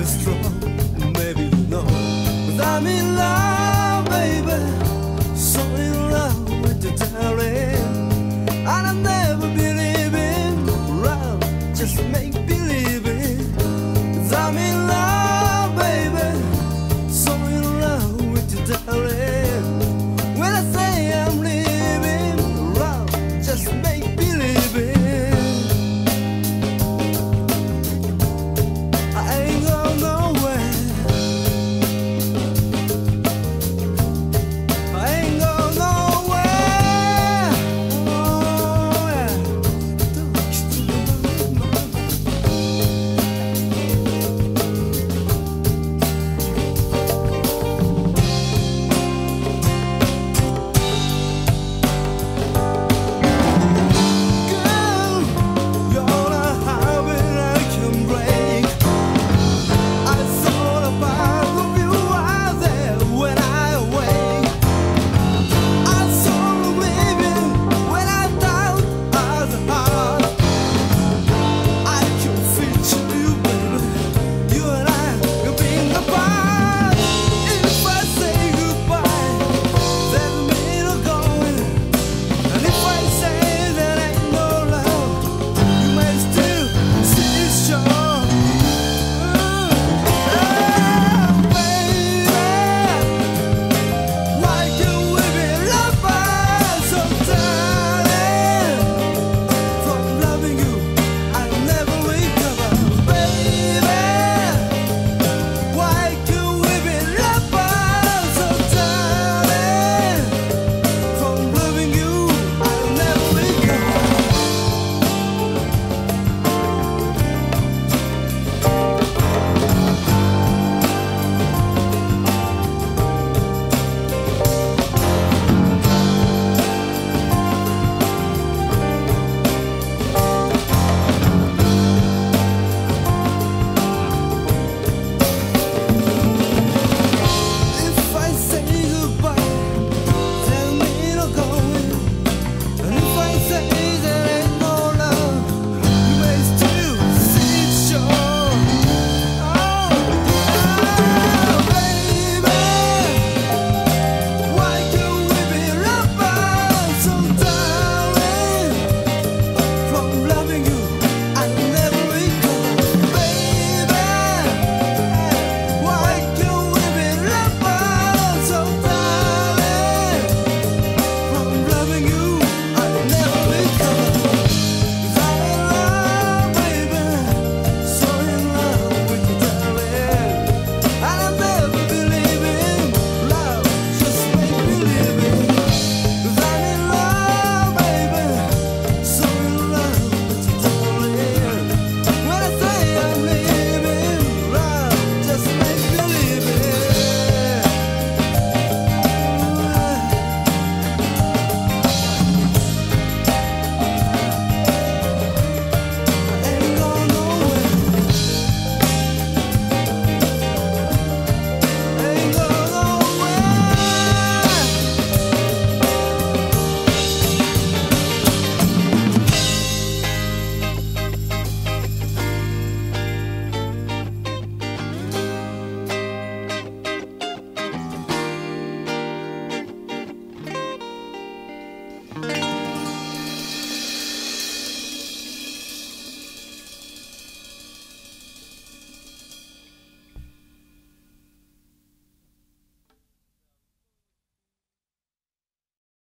destroy.